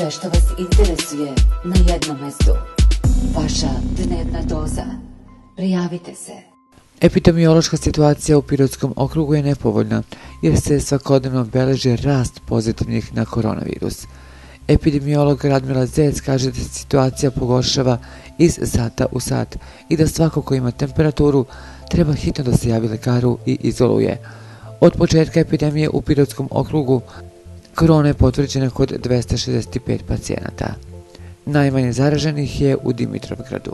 Sve što vas interesuje na jednom mestu. Vaša dnevna doza. Prijavite se. Epidemiološka situacija u Pirotskom okrugu je nepovoljna jer se svakodnevno beleži rast pozitivnih na koronavirus. Epidemiolog Radmila Zec kaže da se situacija pogoršava iz sata u sat i da svako ko ima temperaturu treba hitno da se javi lekaru i izoluje. Od početka epidemije u Pirotskom okrugu korona je potvrđena kod 265 pacijenata. Najmanje zaraženih je u Dimitrovgradu.